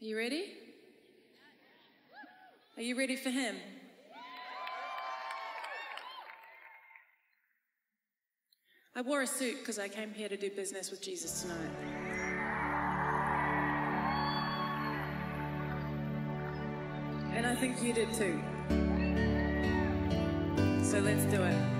Are you ready? Are you ready for him? I wore a suit because I came here to do business with Jesus tonight. And I think you did too. So let's do it.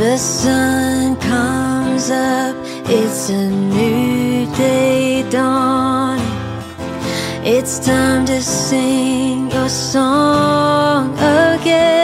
The sun comes up, it's a new day dawning. It's time to sing your song again.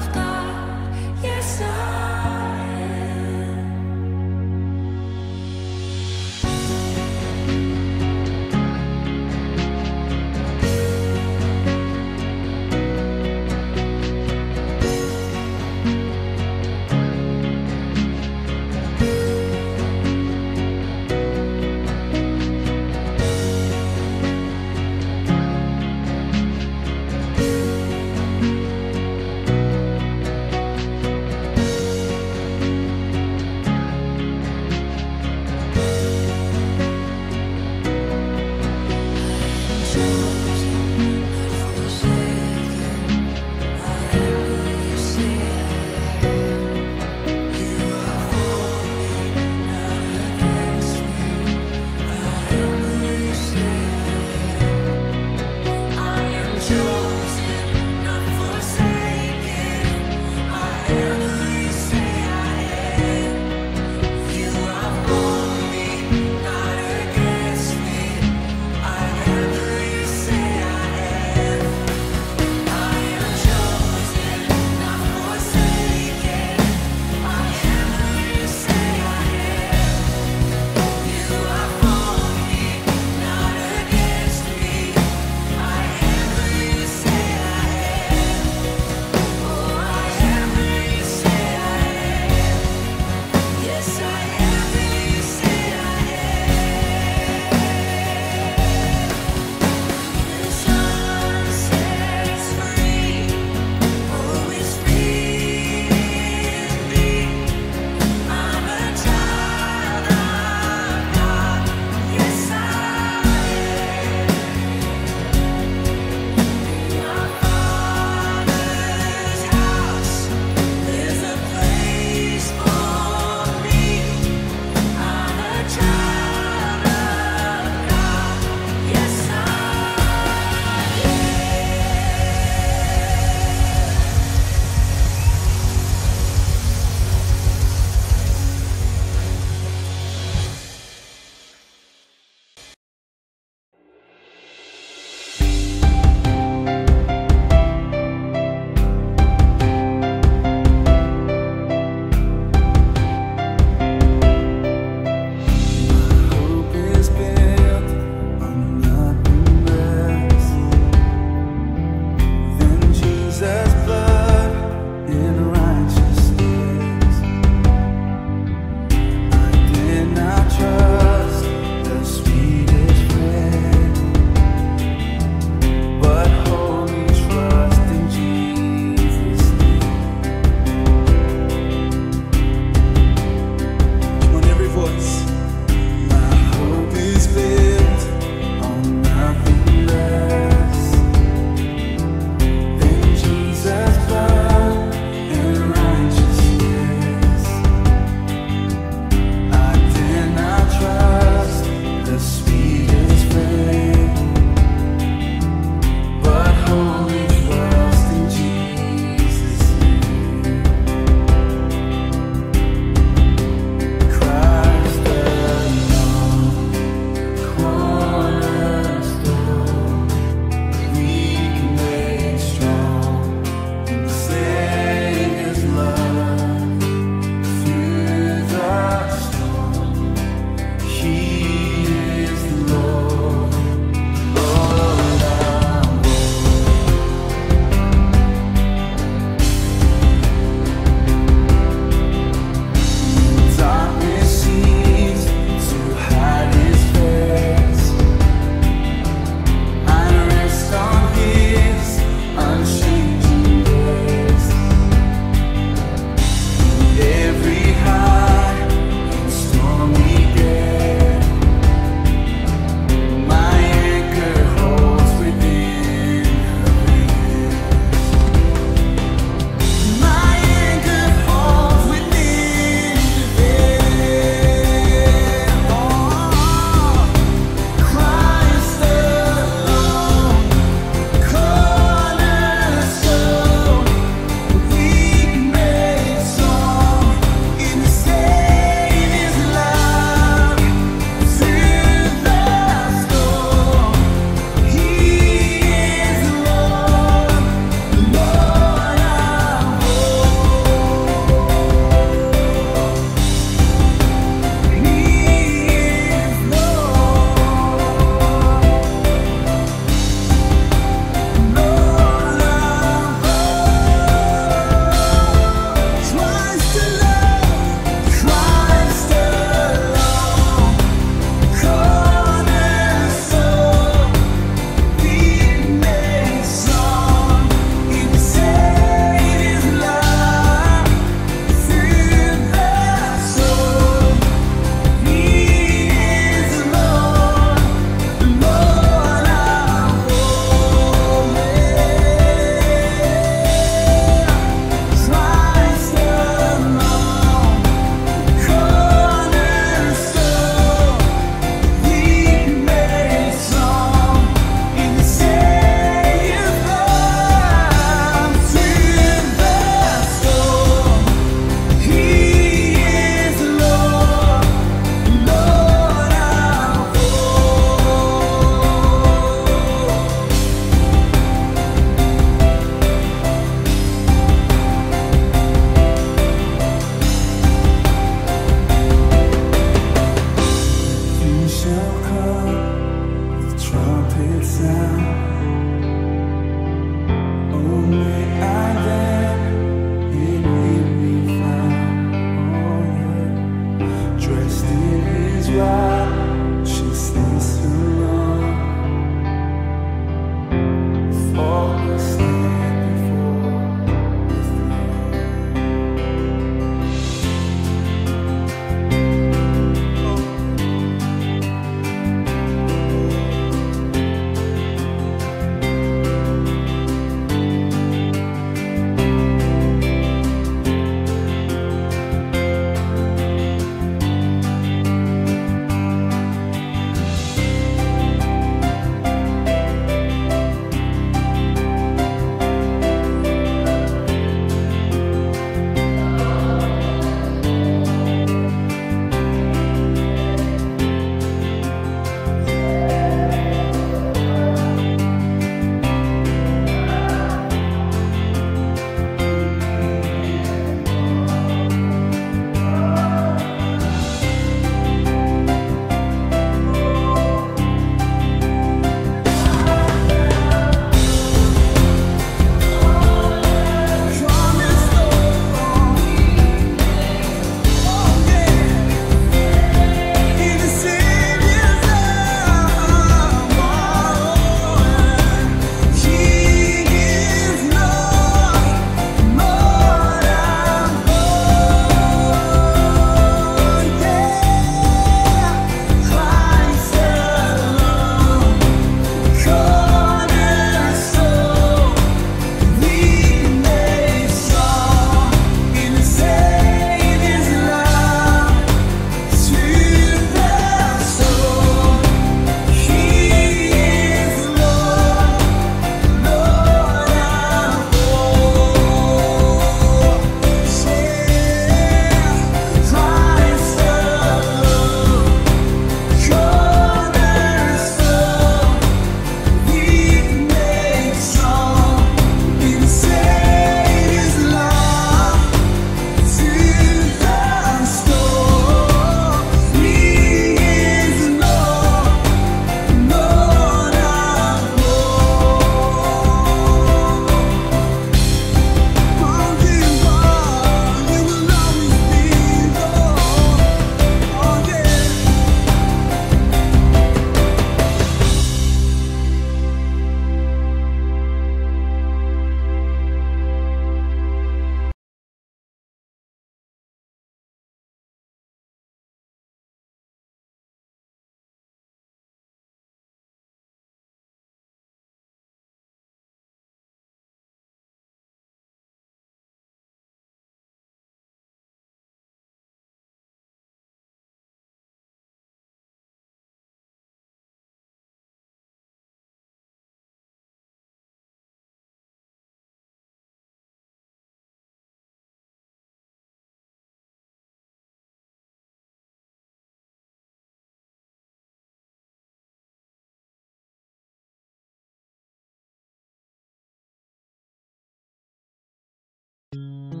I